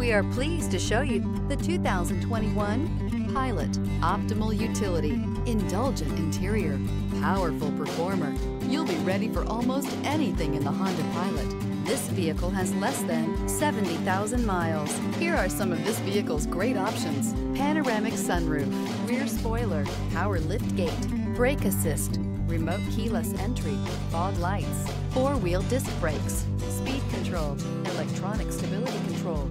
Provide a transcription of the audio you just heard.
We are pleased to show you the 2021 Pilot. Optimal utility, indulgent interior, powerful performer. You'll be ready for almost anything in the Honda Pilot. This vehicle has less than 70,000 miles. Here are some of this vehicle's great options. Panoramic sunroof, rear spoiler, power lift gate, brake assist, remote keyless entry, fog lights, four-wheel disc brakes, speed control, electronic stability control,